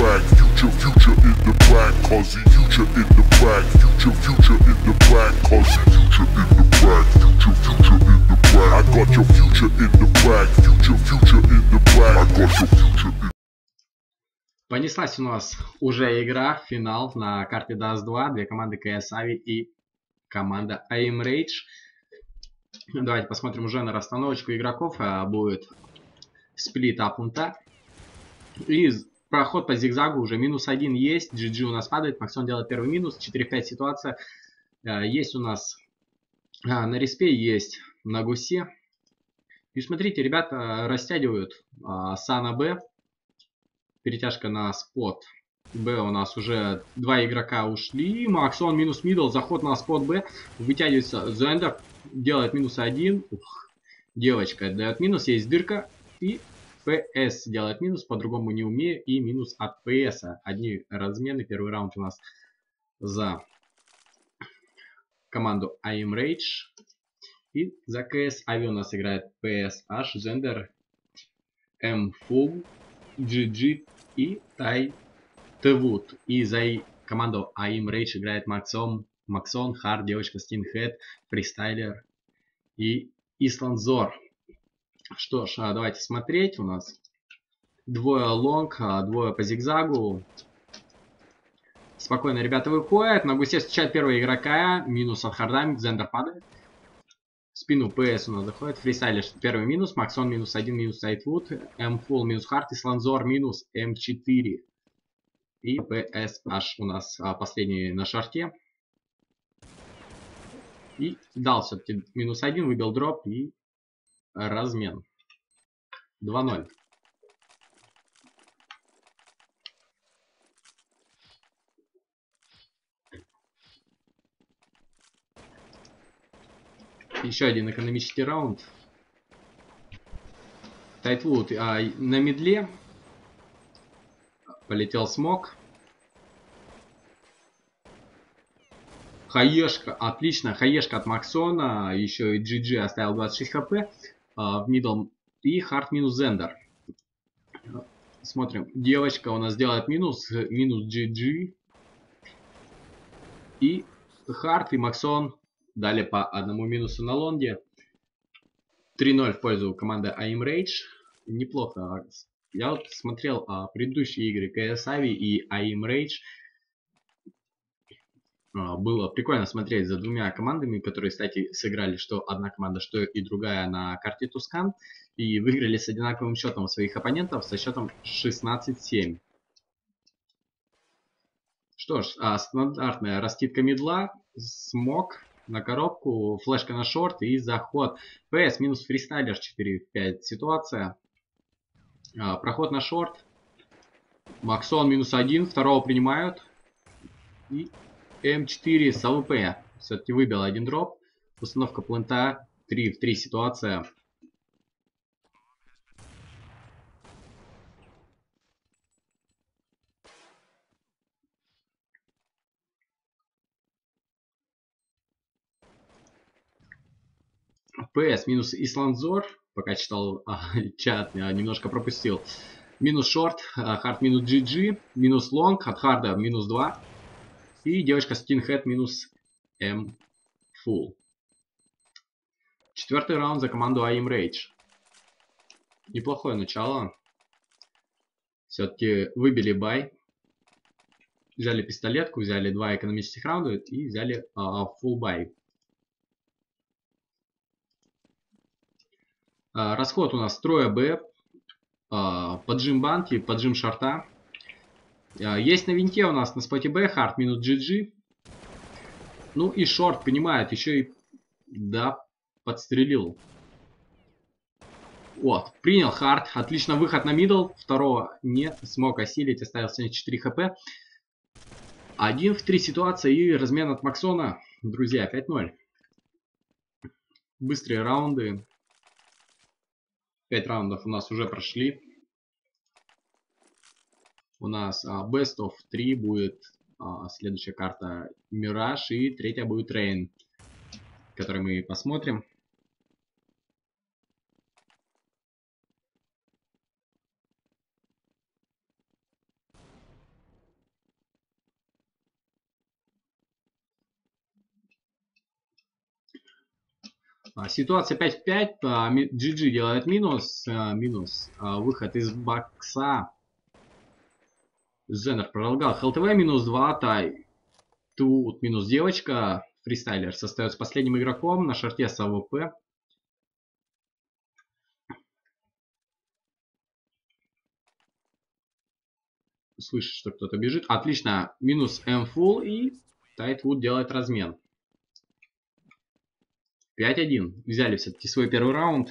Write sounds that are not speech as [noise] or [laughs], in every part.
back, future, future in the back, cause the future in the back, future, future in the back, cause the future in the back, future, future in the back. I got your future in the back, future, future in the back. I got your future in Понеслась у нас уже игра, финал на карте DAS 2. Две команды CS Avi и команда AM Rage. Давайте посмотрим уже на расстановочку игроков. А, будет сплит апунта. И проход по зигзагу уже минус один есть. GG у нас падает. Максон делает первый минус. 4-5 ситуация. А, есть у нас а, на респе, есть на гусе. И смотрите, ребята растягивают Сана Б перетяжка на спот. Б у нас уже два игрока ушли. Максон минус мидл, заход на спот Б. Вытягивается Зендер, делает минус один. Ух, девочка дает минус, есть дырка. И ПС делает минус, по-другому не умею. И минус от ПС. Одни размены. Первый раунд у нас за команду I'm Rage. И за КС Ави у нас играет PSH, Зендер, M Full, GG и Тай Твуд. И за команду AIM Rage играет Максон, Максон, Хард, девочка Стинхед, Фристайлер и Исландзор. Что ж, а, давайте смотреть. У нас двое лонг, а, двое по зигзагу. Спокойно ребята выходят. На гусе встречает первого игрока. Минус от харда. Зендер падает спину ПС у нас заходит. Фрисайлер первый минус, Максон минус 1, минус Сайтвуд, М-Фул минус Харт, Исланзор минус М4. И ПС аж у нас а, последний на шарте. И дал все-таки минус 1, выбил дроп и размен. 2-0. Еще один экономический раунд. Тайтвуд а, на медле. Полетел смог. Хаешка, отлично, хаешка от Максона, еще и GG оставил 26 hp в middle и хард минус зендер. Смотрим, девочка у нас делает минус, минус GG. И хард и Максон дали по одному минусу на лонге. 3-0 в пользу команды AIM Rage. Неплохо. Я вот смотрел а, предыдущие игры CS Avi и AIM Rage. А, было прикольно смотреть за двумя командами, которые, кстати, сыграли что одна команда, что и другая на карте Тускан. И выиграли с одинаковым счетом своих оппонентов со счетом 16-7. Что ж, а, стандартная раскидка медла, смог, на коробку, флешка на шорт и заход. ПС минус фристайлер 4-5 ситуация. А, проход на шорт. Максон минус 1, второго принимают. И М4 с АВП. Все-таки выбил один дроп. Установка плента 3 в 3 ситуация. PS минус Исландзор. Пока читал а, [laughs] чат, я немножко пропустил. Минус short, а, хард минус GG, минус long, от харда минус 2. И девочка скинхед минус M full. Четвертый раунд за команду AIM Rage. Неплохое начало. Все-таки выбили buy. Взяли пистолетку, взяли два экономических раунда и взяли а, full buy. А, расход у нас строя Б, а, поджим банки, поджим шарта. А, есть на винте у нас на споте Б, хард минус GG. Ну и short, понимает, еще и, да, подстрелил. Вот, принял хард, отлично, выход на middle, второго не смог осилить, оставил 74 HP. Один в три ситуации и размен от Максона, друзья, 5-0. Быстрые раунды, 5 раундов у нас уже прошли. У нас а, Best of 3 будет а, следующая карта Мираж и третья будет Рейн, который мы посмотрим. А, ситуация 5-5, GG делает минус, минус выход из бокса Зенер пролгал. ХЛТВ минус 2. Тай. Тут минус девочка. Фристайлер остается последним игроком на шарте с АВП. Слышит, что кто-то бежит. Отлично. Минус М full и Тайтвуд делает размен. 5-1. Взяли все-таки свой первый раунд.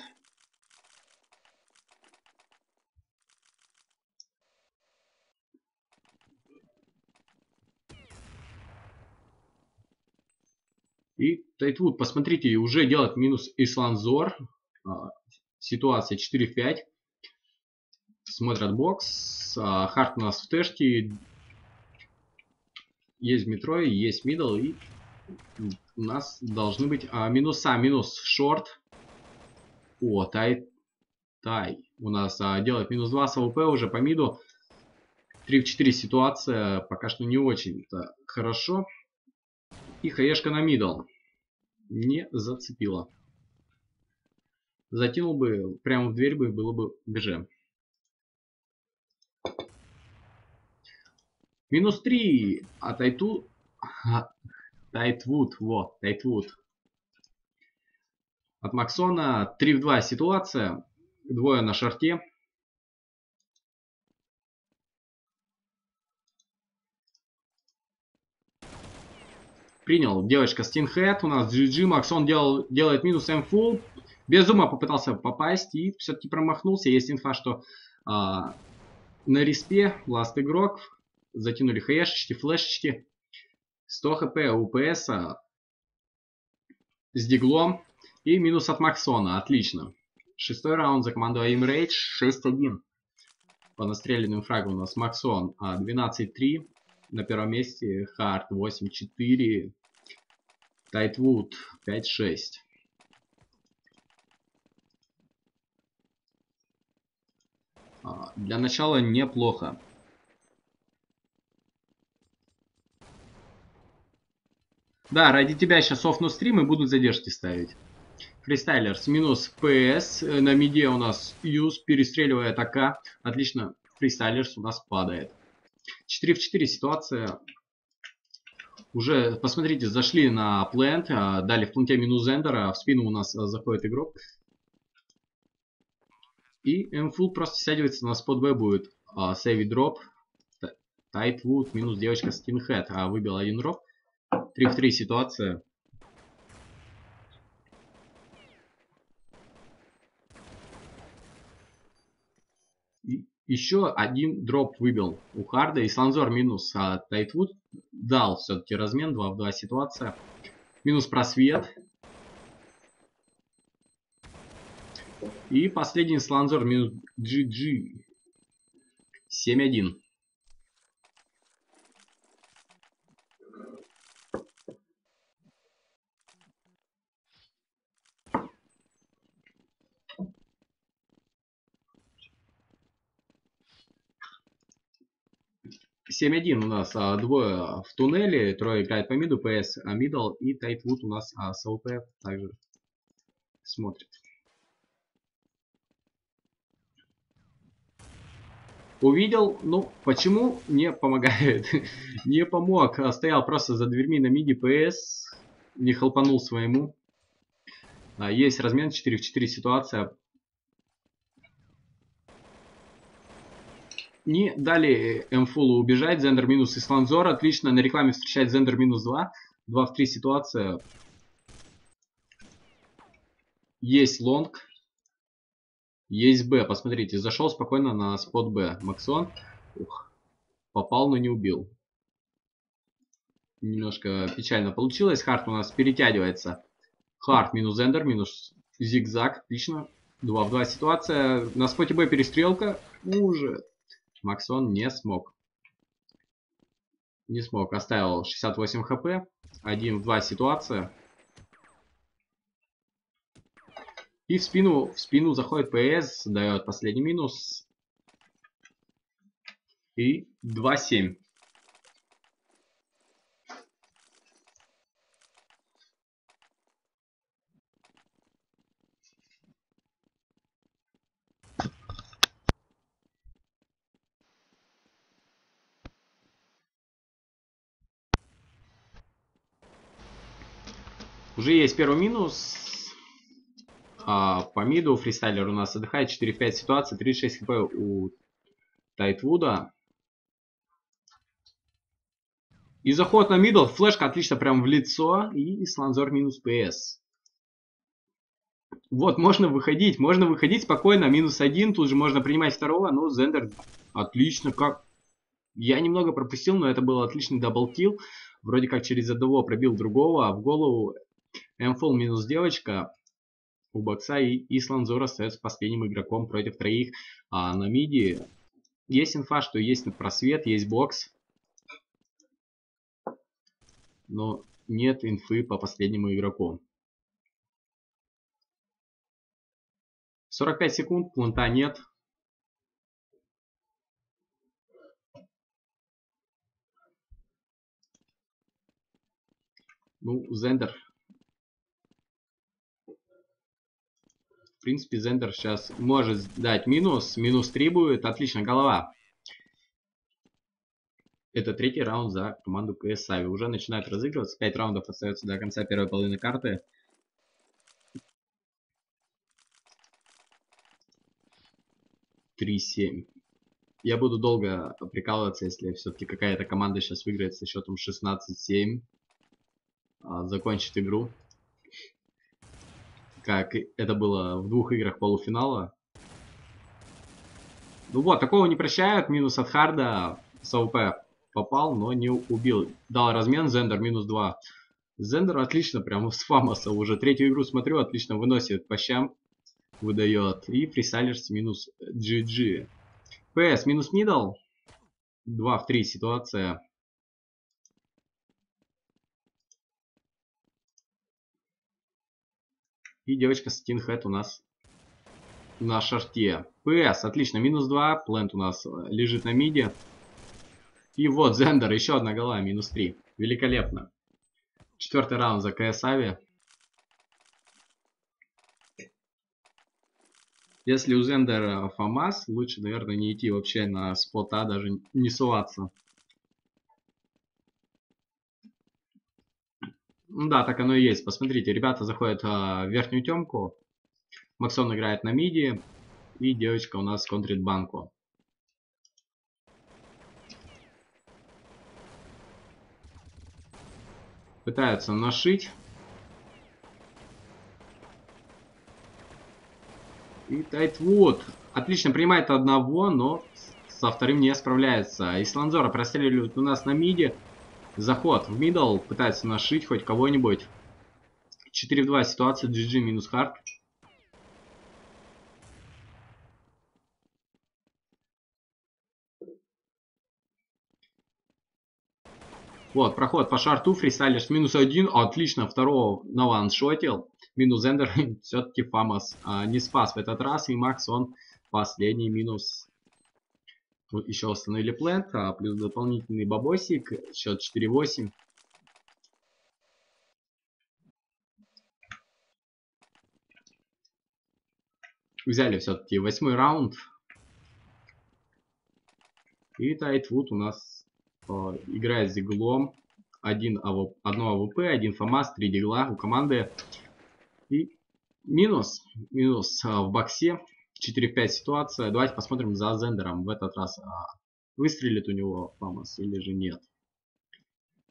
И Тайтвуд, посмотрите, уже делает минус Исланзор. А, ситуация 4 в 5. Смотрят бокс. А, Харт у нас в тэшке. Есть метро, есть middle. И у нас должны быть а, минуса. Минус short. О, тай. Тай. У нас а, делает минус 2 с AWP уже по миду. 3 в 4 ситуация. Пока что не очень хорошо. И хаешка на middle. Не зацепила. Затянул бы прямо в дверь бы, было бы GJ. Минус 3. А Тайту... Тайтвуд, вот, Тайтвуд. От Максона 3 в 2 ситуация. Двое на шарте. Принял девочка Стинхед. У нас GG. Максон делал, делает минус М full. Без ума попытался попасть и все-таки промахнулся. Есть инфа, что а, на респе ласт игрок. Затянули хэшечки, флешечки. 100 хп у ПС с диглом. И минус от Максона. Отлично. Шестой раунд за команду Aim Rage 6-1. По настреленным фрагам у нас Максон 12-3. На первом месте Харт 8-4. Тайтвуд 5-6. А, для начала неплохо. Да, ради тебя сейчас офну стрим и будут задержки ставить. Фристайлерс минус ПС. На миде у нас Юз перестреливает АК. Отлично. Фристайлерс у нас падает. 4 в 4 ситуация уже, посмотрите, зашли на плент, а, дали в планте минус зендера, в спину у нас а, заходит игрок. И мфул просто стягивается на спот Б будет сейвить дроп. Тайтвуд минус девочка скинхед, а выбил один дроп. 3 в 3 ситуация. Еще один дроп выбил у Харда. И Сланзор минус а Тайтвуд дал все-таки размен. 2 в 2 ситуация. Минус просвет. И последний Сланзор минус GG. 7-1. 7-1 у нас а, двое в туннеле, трое играет по миду, ПС а, middle и Тайтвуд у нас а, с AWP также смотрит. Увидел, ну, почему не помогает? [laughs] не помог, а стоял просто за дверьми на миди ПС, не хлопанул своему. А, есть размен 4 в 4 ситуация, Не дали Мфулу убежать. Зендер минус Исланзор. Отлично. На рекламе встречает Зендер минус 2. 2 в 3 ситуация. Есть long. Есть Б. Посмотрите. Зашел спокойно на спот Б. Максон. Ух. Попал, но не убил. Немножко печально получилось. Харт у нас перетягивается. Харт минус Зендер минус зигзаг. Отлично. 2 в 2 ситуация. На споте Б перестрелка. Уже Максон не смог. Не смог. Оставил 68 хп. 1 в 2 ситуация. И в спину, в спину заходит ПС, дает последний минус. И 2-7. Уже есть первый минус. А, по миду фристайлер у нас отдыхает. 4-5 ситуация. 36 HP у Тайтвуда. И заход на middle. Флешка отлично прям в лицо. И сланзор минус ПС. Вот, можно выходить. Можно выходить спокойно. Минус один. Тут же можно принимать второго. Ну, Зендер отлично. Как... Я немного пропустил, но это был отличный double kill. Вроде как через одного пробил другого. А в голову Мфол минус девочка у бокса и Исландзор остается последним игроком против троих. А на миди есть инфа, что есть просвет, есть бокс. Но нет инфы по последнему игроку. 45 секунд, планта нет. Ну, Зендер принципе, Зендер сейчас может дать минус. Минус 3 будет. Отлично, голова. Это третий раунд за команду КС Сави. Уже начинает разыгрываться. 5 раундов остается до конца первой половины карты. Три семь. Я буду долго прикалываться, если все-таки какая-то команда сейчас выиграет со счетом 16-7. А, закончит игру как это было в двух играх полуфинала. Ну вот, такого не прощают. Минус от Харда. С AWP попал, но не убил. Дал размен. Зендер минус 2. Зендер отлично, прям с Фамаса уже третью игру смотрю, отлично выносит по щам. Выдает. И фрисайлерс минус GG. ПС минус middle. 2 в 3 ситуация. И девочка Стинхэт у нас на шарте. ПС, отлично, минус 2. Плент у нас э, лежит на миде. И вот Зендер, еще одна гола, минус 3. Великолепно. Четвертый раунд за КС Ави. Если у Зендера ФАМАС, лучше, наверное, не идти вообще на спота, даже не суваться. Да, так оно и есть. Посмотрите, ребята заходят а, в верхнюю темку. Максон играет на миди. И девочка у нас контрит банку. Пытаются нашить. И Тайтвуд отлично принимает одного, но со вторым не справляется. Исландзора простреливают у нас на миди. Заход в middle, пытается нашить хоть кого-нибудь. 4 в 2 ситуация, GG минус хард. Вот, проход по шарту, фристайлерс минус один, отлично, второго на ваншотил. Минус Эндер, [laughs] все-таки Фамас а, не спас в этот раз, и Макс он последний минус еще установили а плюс дополнительный бабосик, счет 4-8. Взяли все-таки восьмой раунд. И Тайтвуд у нас э, играет с диглом. Один АВ, одно AWP, один ФАМАС, три дигла у команды. И минус, минус э, в боксе. 4-5 ситуация. Давайте посмотрим за Зендером в этот раз. А, выстрелит у него Фамас или же нет.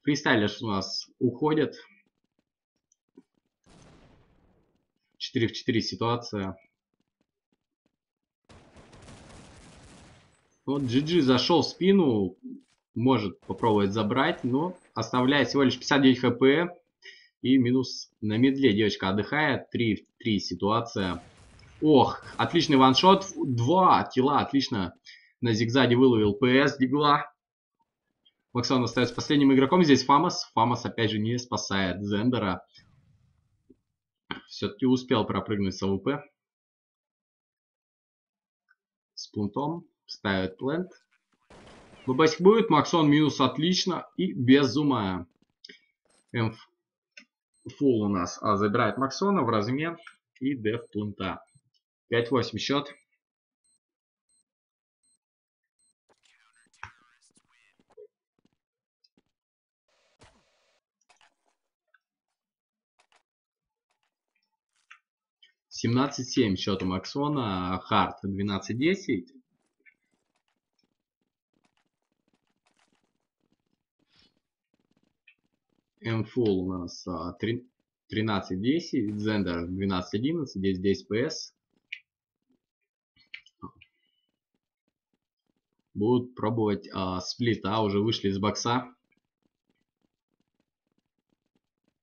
Фристайлер у нас уходит. 4 в 4 ситуация. Вот GG зашел в спину. Может попробовать забрать, но оставляет всего лишь 59 HP. И минус на мидле девочка отдыхает. 3 в 3 ситуация. Ох, отличный one shot. Два килла, отлично. На зигзаге выловил ПС Дигла. Максон остается последним игроком. Здесь Фамас. Фамас опять же не спасает Зендера. Все-таки успел пропрыгнуть с AWP. С пунктом. Ставит плент. Бабасик будет. Максон минус отлично. И без ума. Мф. Фул у нас а, забирает Максона в размен. И деф плента. 5-8 счет. 17-7 счет у Максона, Харт 12-10. Мфул у нас 13-10, Зендер 12-11, здесь 10 PS. Будут пробовать а, сплит, а уже вышли из бокса.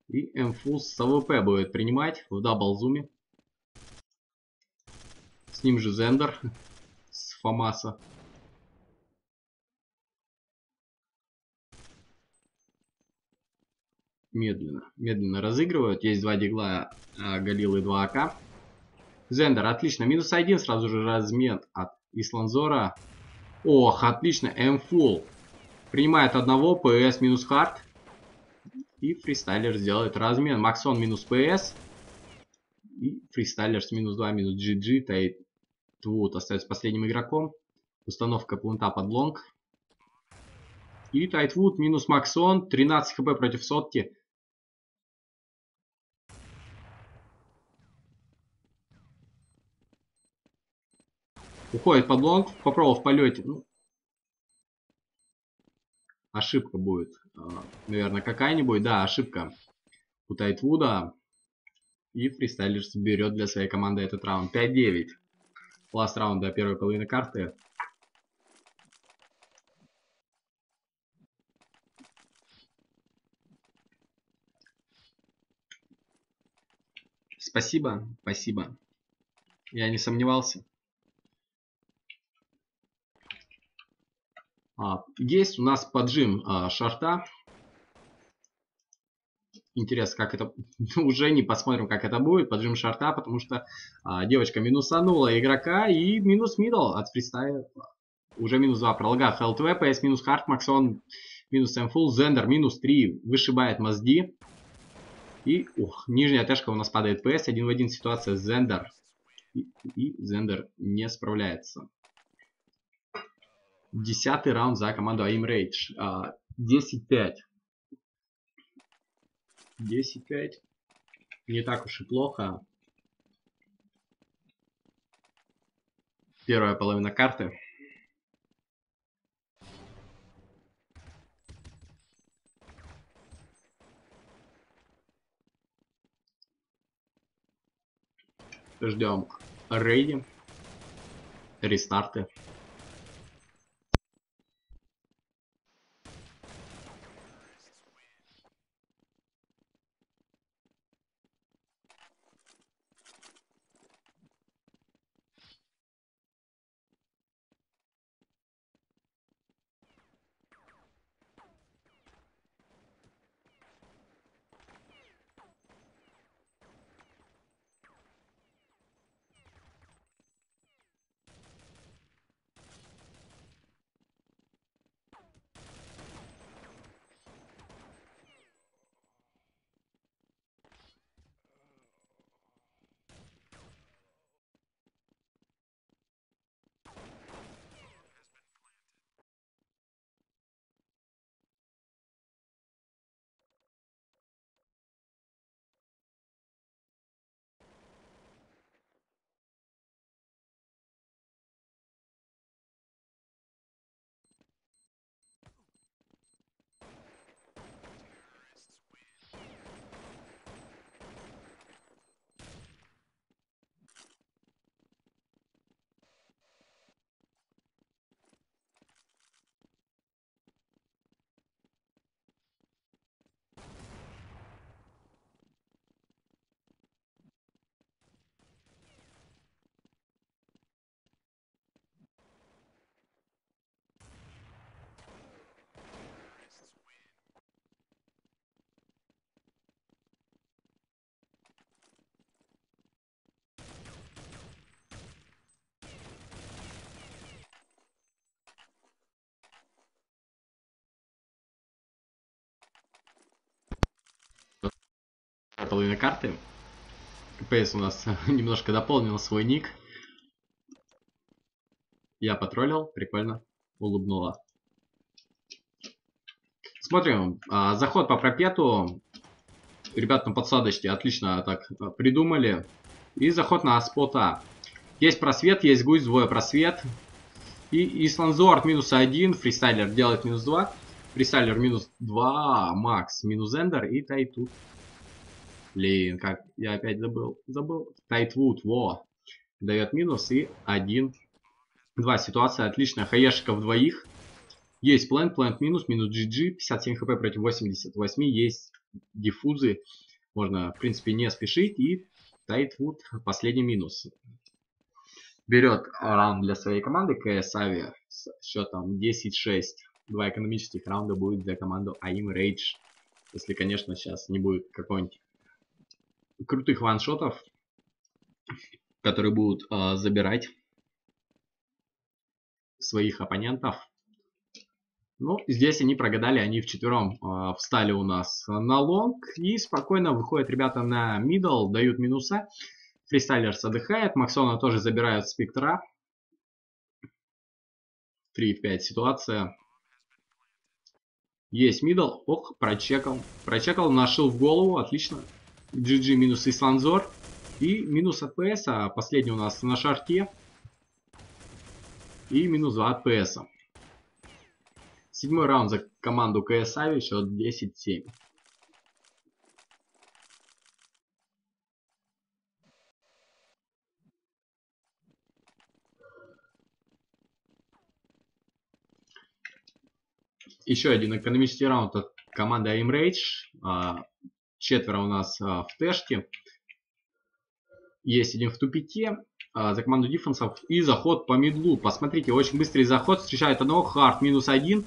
И M-full с AWP будет принимать в double зуме. С ним же Зендер [laughs] с Фамаса. медленно, медленно разыгрывают. Есть два дигла, э, Галил и два АК. Зендер, отлично. Минус один, сразу же размен от Исланзора. Ох, отлично, M-full. Принимает одного, ПС минус хард. И фристайлер сделает размен. Максон минус ПС. И фристайлер с минус 2, минус GG. Тайтвуд остается последним игроком. Установка планта под long. И Тайтвуд минус Максон. 13 HP против сотки. Уходит под long, попробовал в полете. Ну, ошибка будет. А, наверное, какая-нибудь. Да, ошибка у Тайтвуда. И фристайлерс берет для своей команды этот раунд. 5-9. Last раунд до первой половины карты. Спасибо, спасибо. Я не сомневался. Есть у нас поджим а, short а. Интересно, как это... [laughs] Уже не посмотрим, как это будет. Поджим short а, потому что а, девочка минусанула игрока. И минус middle от фристайла. Уже минус 2 пролога. HLTV, ПС минус хард, Максон минус Мфул, Зендер минус 3 вышибает Мазди. И, ух, нижняя тэшка у нас падает ПС. Один в один ситуация Зендер. И, и Зендер не справляется. Десятый раунд за команду Aim Rage. 10-5. 10-5. Не так уж и плохо. Первая половина карты. Ждем рейди, рестарты. Половина карты. КПС у нас [laughs] немножко дополнил свой ник. Я потроллил, прикольно, улыбнула. Смотрим, а, заход по пропету. Ребят на подсадочке отлично так а, придумали. И заход на спота. Есть просвет, есть гусь, двое просвет. И Исланзорд минус один, фристайлер делает минус два. Фристайлер минус два, Макс минус Эндер и Тайтут. Блин, как я опять забыл. Забыл. Тайтвуд, во. Дает минус и один. Два. Ситуация отличная. Хаешиков двоих. Есть плент, плент минус, минус GG. 57 хп против 88. Есть диффузы. Можно, в принципе, не спешить. И Тайтвуд последний минус. Берет раунд для своей команды КС Ави с счетом 10-6. Два экономических раунда будет для команды AIM Rage. Если, конечно, сейчас не будет какой-нибудь крутых one-shot ов, которые будут э, забирать своих оппонентов. Ну, здесь они прогадали, они вчетвером э, встали у нас на long. И спокойно выходят ребята на middle, дают минуса. Фристайлерс отдыхает, Максона тоже забирают спектра. 3 в 5 ситуация. Есть middle. Ох, прочекал. Прочекал, нашил в голову. Отлично. GG минус Исланзор. И минус от ПС. А последний у нас на short е. И минус 2 от ПС. Седьмой раунд за команду csavi. Счет 10-7. Еще один экономический раунд от команды Aim Rage. Четверо у нас а, в тэшке. Есть один в тупике. А, за команду дефенсов. И заход по мидлу. Посмотрите, очень быстрый заход. Встречает одного. Хард минус один.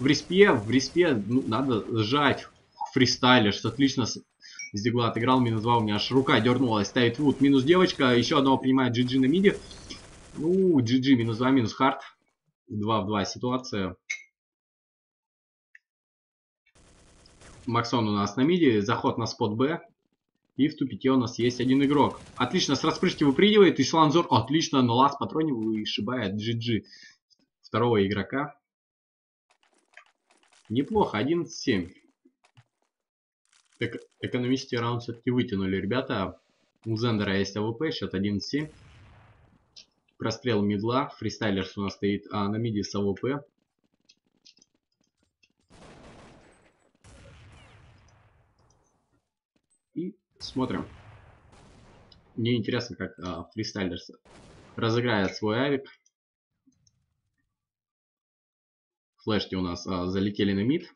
В респе, в респе ну, надо сжать. Фристайлер, что отлично с дигла отыграл. Минус 2 у меня аж рука дернулась. Ставит Вуд. Минус девочка. Еще одного принимает GG на миде. Ну, GG минус 2, минус Хард. 2 в 2 ситуация. Максон у нас на миде, заход на спот Б. И в тупике у нас есть один игрок. Отлично, с распрыжки выпрыгивает. И Шланзор отлично на лаз патроне вышибает GG второго игрока. Неплохо, 11-7. Эк экономический раунд все-таки вытянули ребята. У Зендера есть AWP, счет 11-7. Прострел middle а. Фристайлерс у нас стоит а, на mid е с AWP. Смотрим. Мне интересно, как а, фристайлерс разыграет свой авик. Флешки у нас а, залетели на mid.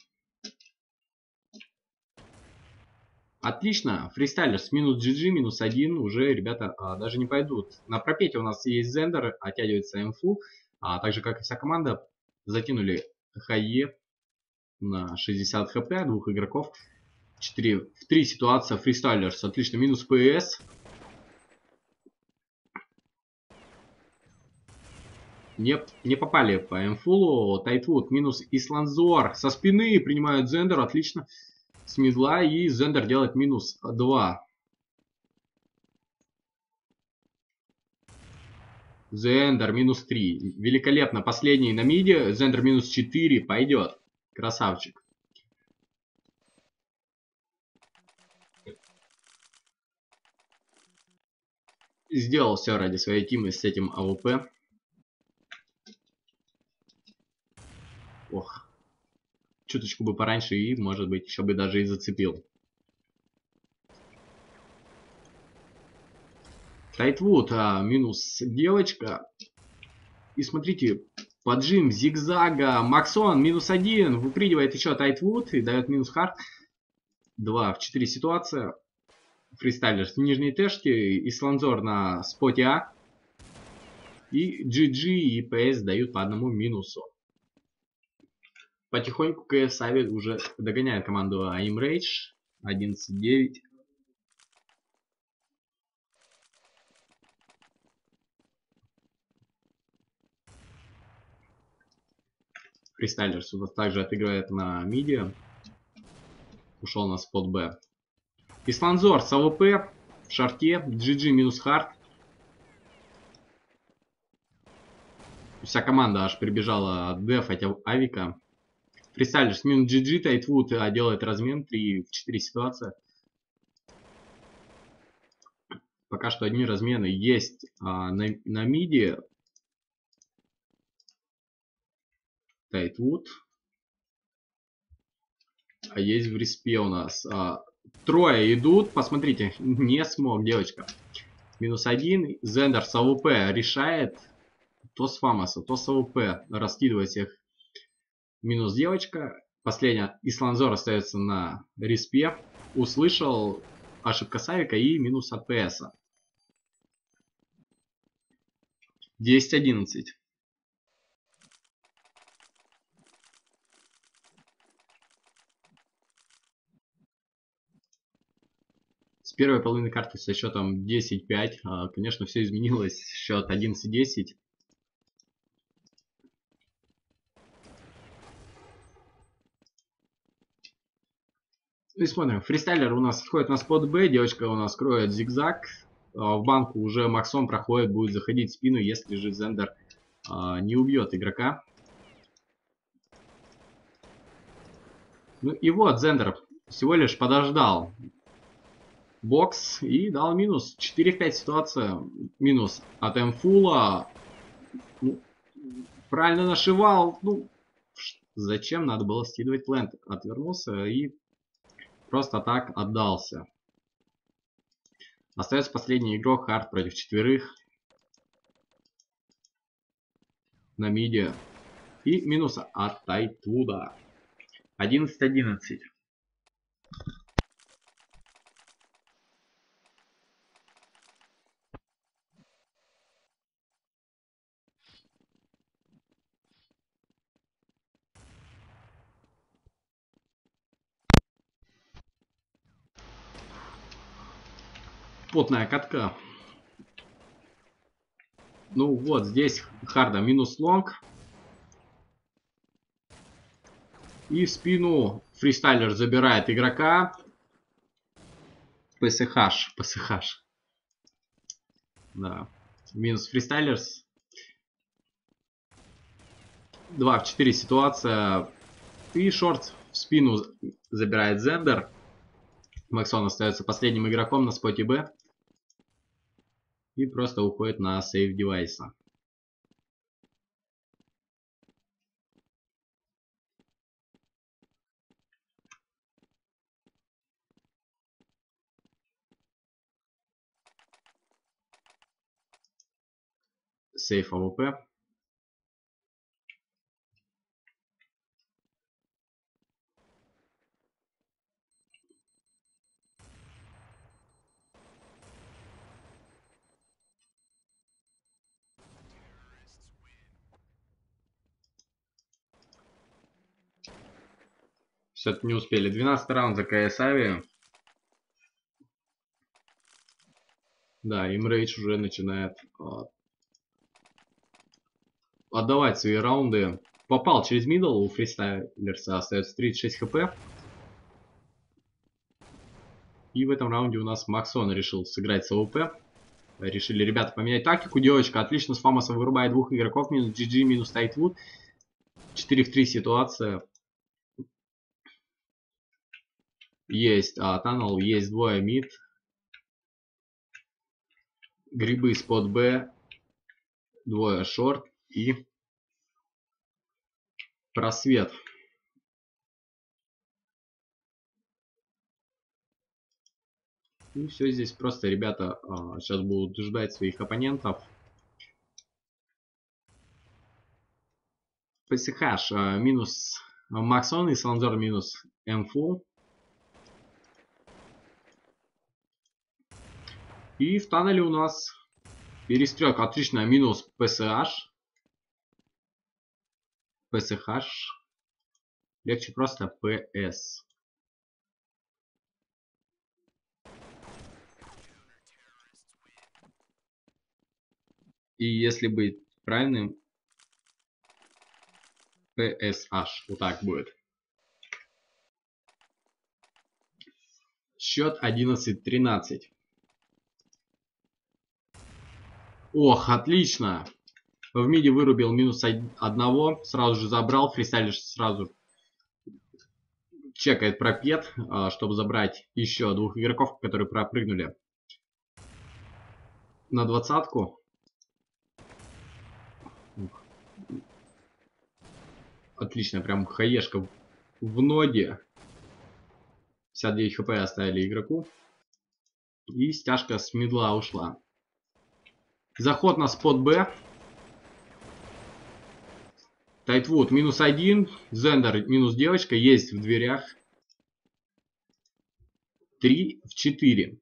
Отлично. Фристайлерс минус GG, минус 1. Уже ребята а, даже не пойдут. На пропете у нас есть Зендер, оттягивается МФУ. А также, как и вся команда, закинули Хае на 60 HP двух игроков. 4 в 3 ситуация фристайлерс. Отлично, минус ПС. Не, не попали по эмфулу. Тайтвуд минус Исланзор. Со спины принимают Зендер. Отлично. С middle а. И Зендер делает минус 2. Зендер минус 3. Великолепно. Последний на mid е. Зендер минус 4. Пойдет. Красавчик. Сделал все ради своей team ы с этим AWP. Ох. Чуточку бы пораньше и, может быть, еще бы даже и зацепил. Тайтвуд, а, минус девочка. И смотрите, поджим зигзага. Максон, минус один. Выпрыгивает еще Тайтвуд и дает минус хард. Два в четыре ситуация фристайлер с нижней тэшки, и сланзор на споте А. И GG и PS дают по одному минусу. Потихоньку csavi уже догоняет команду Aim Rage 11-9. Фристайлерс также отыгрывает на mid е. Ушел на spot B. Исланзор с в short е. GG минус хард. Вся команда аж прибежала def ать авика. Фристайлерс минус GG. Тайтвуд а, делает размен. 3 в 4 ситуация. Пока что одни размены есть а, на, на mid е. Тайтвуд. А есть в resp е у нас. А, трое идут. Посмотрите, [laughs] не смог девочка. Минус один. Зендер с AWP решает. То с Famas а, то с AWP. Раскидывает всех. Минус девочка. Последняя. Исланзор остается на resp е. Услышал ошибка Савика и минус от ПС. 10-11. Первой половины карты со счетом 10-5. А, конечно, все изменилось. Счет 11-10. И смотрим, фристайлер у нас отходит на спот Б, девочка у нас кроет зигзаг. А, в банку уже Максон проходит, будет заходить в спину, если же Зендер а, не убьет игрока. Ну и вот Зендер всего лишь подождал бокс и дал минус. 4 в 5 ситуация. Минус от Эмфула. Ну, правильно нашивал. Ну, зачем надо было скидывать плент? Отвернулся и Просто так отдался. Остается последний игрок, хард против четверых. На миде. И минус от Тайтвуда. 11-11. Потная катка. Ну вот, здесь харда минус long. И в спину фристайлер забирает игрока. ПСХ, ПСХ. Да. Минус фристайлерс. 2 в 4 ситуация. И short в спину забирает Зендер. Максон остается последним игроком на spot е B и просто уходит на сейв девайса. Сейф АВП. Все-таки не успели. 12 раунд за csavi. Да, AiMRAGE уже начинает а, отдавать свои раунды. Попал через middle, у фристайлерса остается 36 HP. И в этом раунде у нас Максон решил сыграть с AWP. Решили ребята поменять тактику. Девочка отлично с Famas ом вырубает двух игроков. Минус GG, минус Тайтвуд. 4 в 3 ситуация. Есть а, Tunnel, есть двое мид. Грибы спот Б. Двое шорт и просвет. И все здесь просто ребята а, сейчас будут ждать своих оппонентов. PCH а, минус Максон и Саланзор минус Мфул. И в тоннеле у нас перестрелка. Отлично, минус PSH. PSH. Легче просто PS. И если быть правильным, PSH. Вот так будет. Счет 11-13. Ох, отлично. В миде вырубил минус одного. Сразу же забрал. Фристайлиш сразу чекает пропет, а, чтобы забрать еще двух игроков, которые пропрыгнули. на двадцатку. Отлично, прям хаешка в ноги. 59 хп оставили игроку. И стяжка с медла ушла. Заход на спот Б. Тайтвуд минус один. Зендер минус девочка. Есть в дверях. 3 в 4.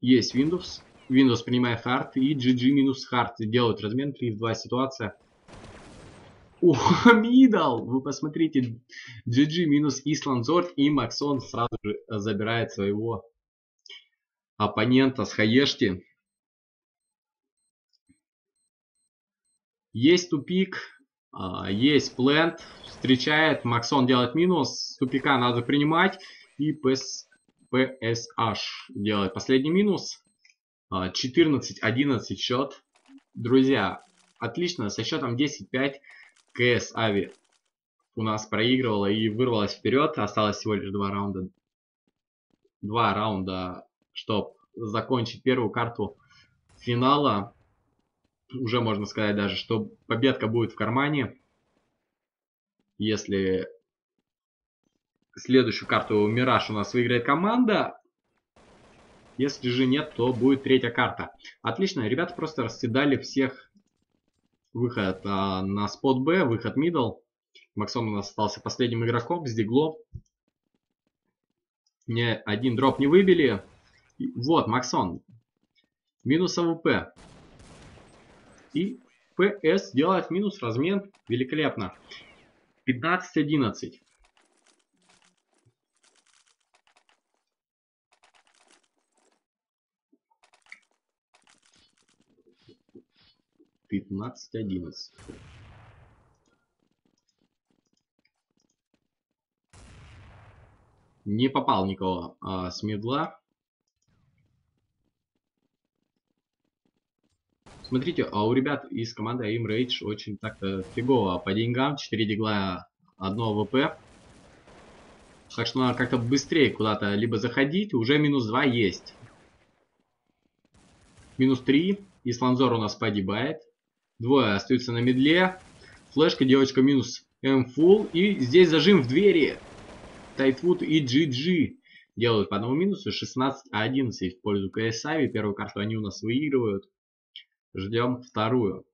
Есть Windows. Windows принимает хард. И GG минус хард. Делают размен 3 в 2 ситуация. О, [laughs] middle! Вы посмотрите. GG минус Исланзор. И Максон сразу же забирает своего оппонента с Хаешти. Есть тупик, а, есть plant, встречает, Максон делает минус, тупика надо принимать, и PS, PSH делает последний минус. 14-11 а, счет. Друзья, отлично, со счетом 10-5 КС Ави у нас проигрывала и вырвалась вперед. Осталось всего лишь два раунда. Два раунда, чтобы закончить первую карту финала уже можно сказать даже, что победка будет в кармане. Если следующую карту Мираж у нас выиграет команда. Если же нет, то будет третья карта. Отлично, ребята просто расседали всех выход а, на спот Б, выход мидл. Максон у нас остался последним игроком с дигло. Не один дроп не выбили. Вот, Максон. Минус АВП. И PS делает минус размен. Великолепно. 15-11. Пятнадцать одиннадцать. Не попал никого а, с медла. Смотрите, а у ребят из команды Aim Rage очень так-то фигово по деньгам. 4 дигла, 1 ВП. Так что надо как-то быстрее куда-то либо заходить. Уже минус 2 есть. Минус 3. И Сланзор у нас погибает. Двое остаются на медле. Флешка, девочка минус М фул. И здесь зажим в двери. Тайтвуд и GG делают по одному минусу. 16-11 в пользу КСАВи. Первую карту они у нас выигрывают. Ждем вторую.